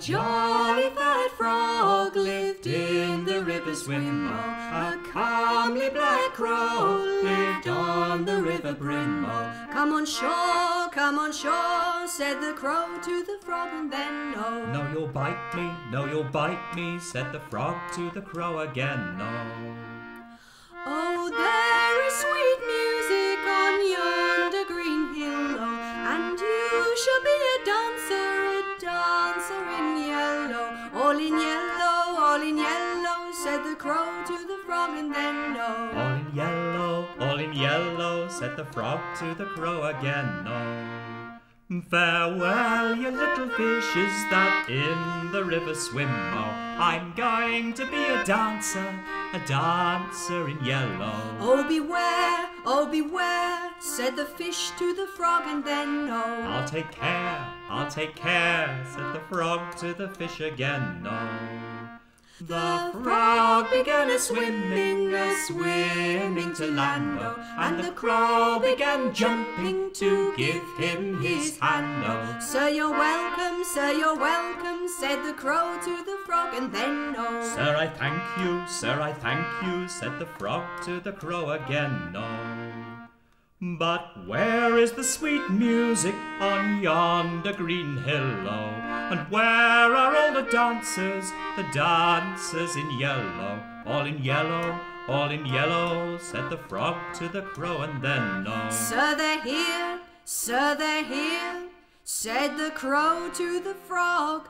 jolly fat frog lived in the river Swimmo. A comely black crow lived on the river Brimmo. Come on shore, come on shore, said the crow to the frog, and then oh, no. No, you'll bite me, no, you'll bite me, said the frog to the crow again. No. Oh, there is sweet music on yonder green hill, oh, and you shall be all in yellow, all in yellow, said the crow to the frog, and then no. All in yellow, all in yellow, said the frog to the crow again. No. Farewell, you little fishes that in the river swim. Oh, I'm going to be a dancer, a dancer in yellow. Oh, beware, oh, beware, said the fish to the frog, and then no. I'll take care, I'll take care, said the frog to the fish again. No. The frog began a swimming, a swimming to land, oh, and the crow began jumping to give him his hand. Oh. Sir, you're welcome, sir, you're welcome, said the crow to the frog, and then no. Sir, I thank you, sir, I thank you, said the frog to the crow again. No. But where is the sweet music on yonder green hillow? Oh, and where are the dancers, the dancers in yellow? All in yellow, all in yellow, said the frog to the crow, and then no. Sir, they're here, sir, they're here, said the crow to the frog,